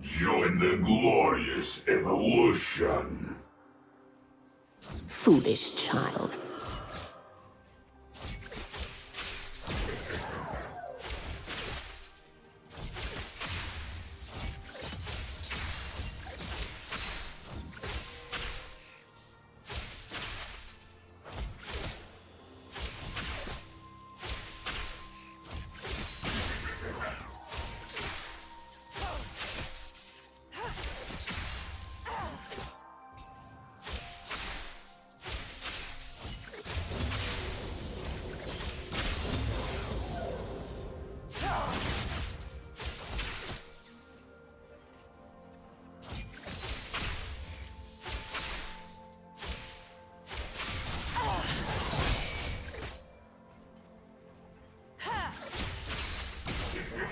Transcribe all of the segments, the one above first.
Join the glorious evolution. Foolish child.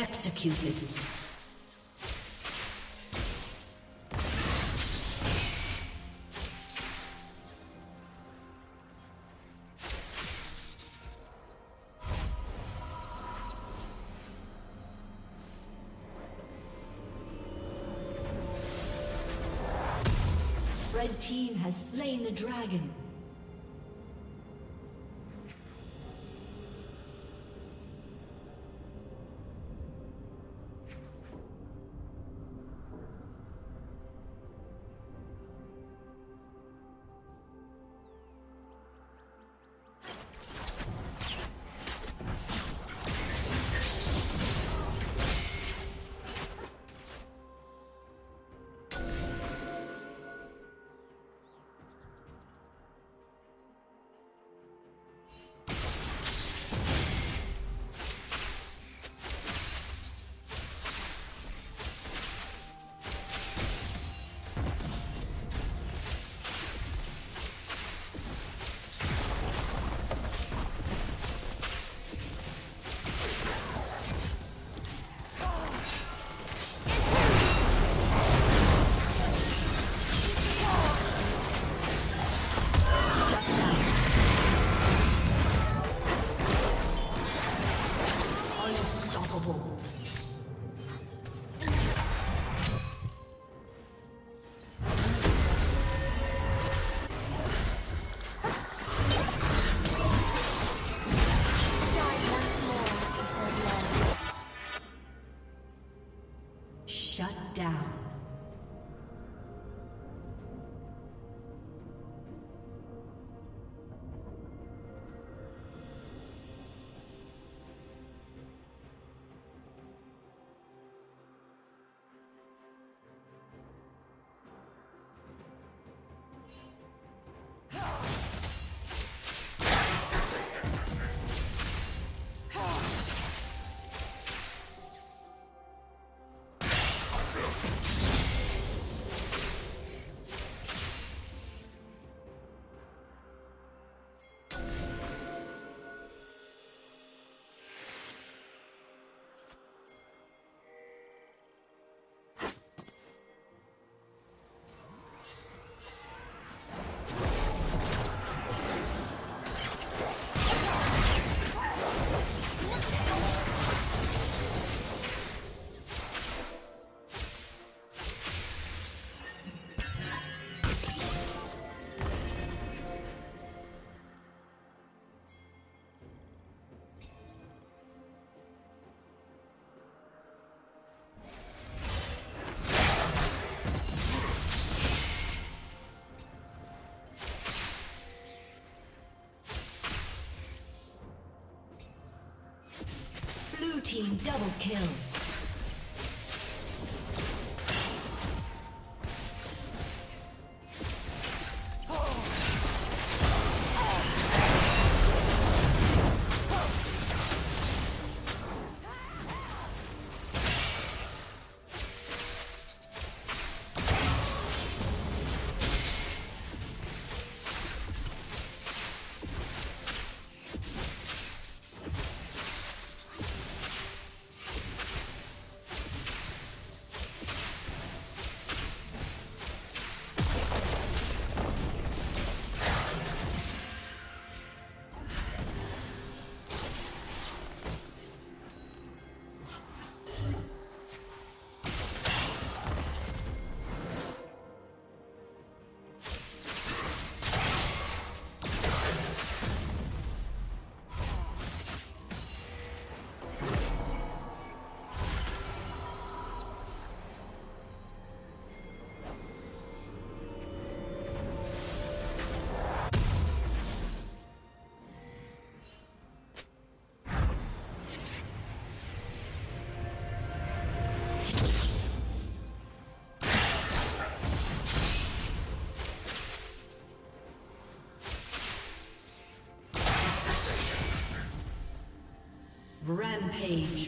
Executed. Red team has slain the dragon. Team double kill. Rampage.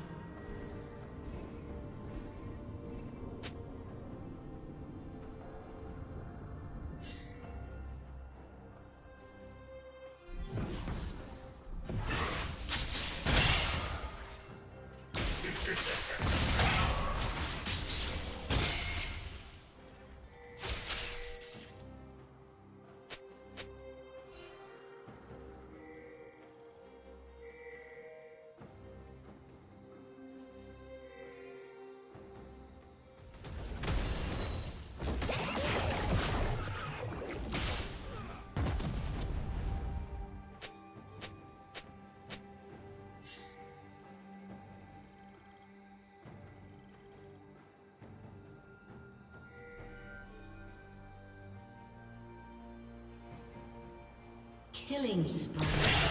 Killing spree.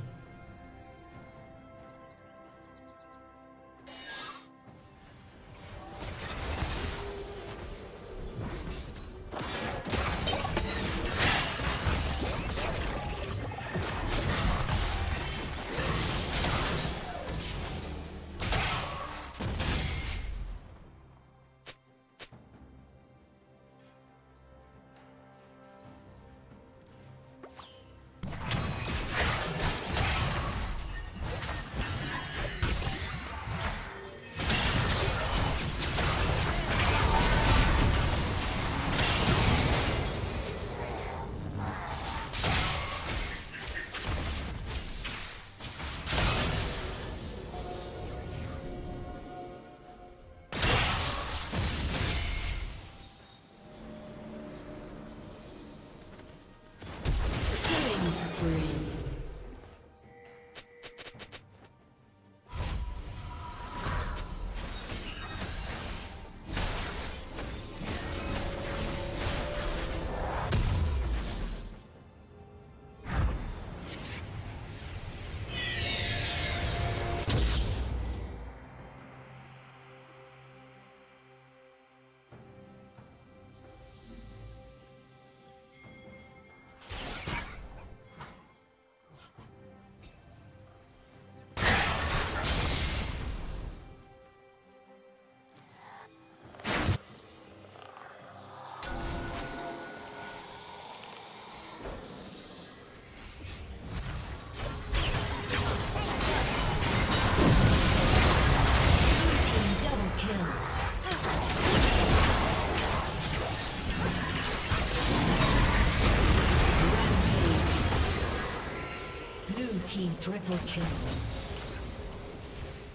Kill.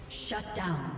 Shut down.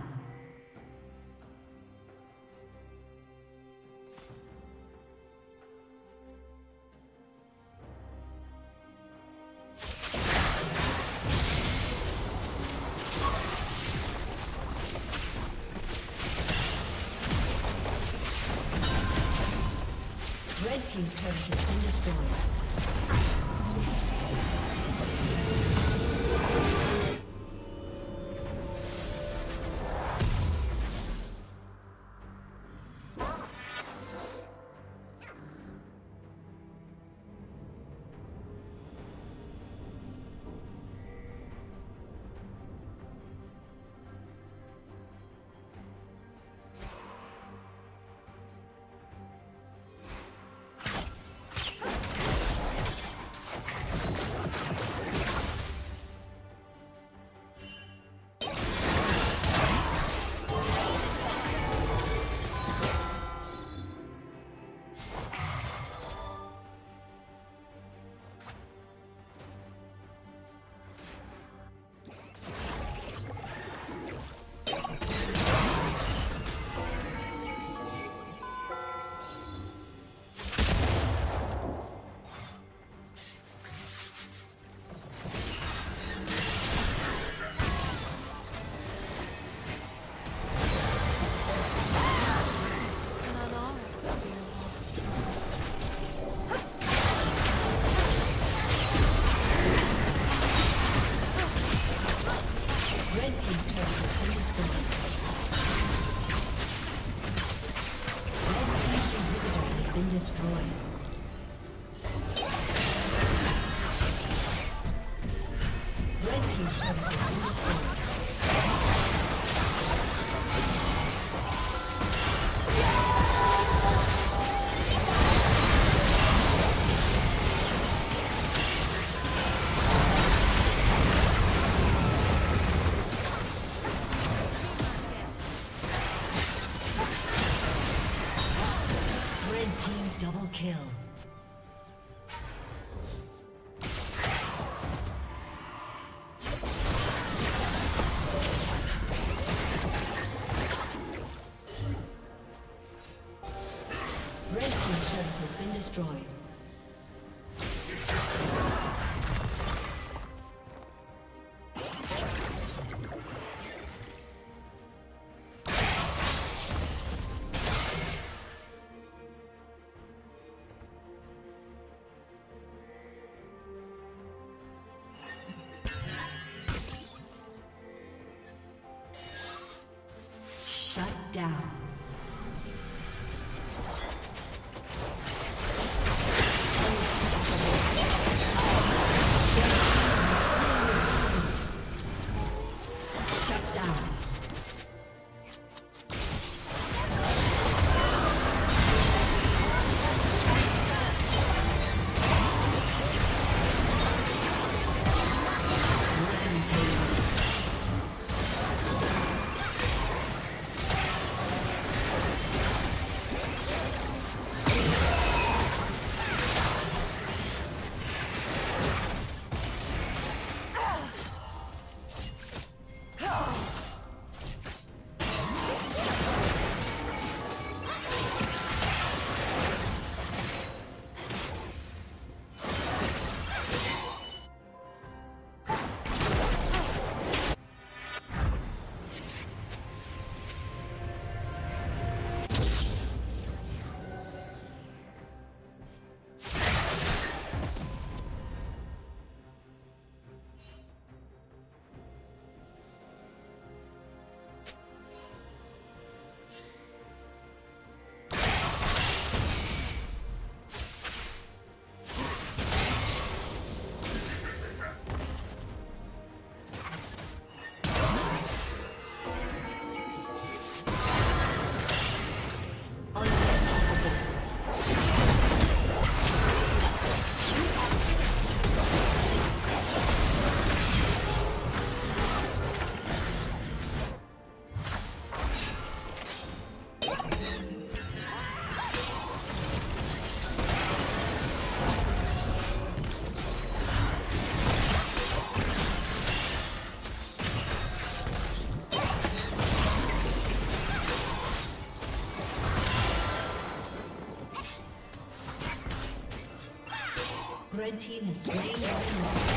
Team has slain Dragon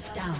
Shut down.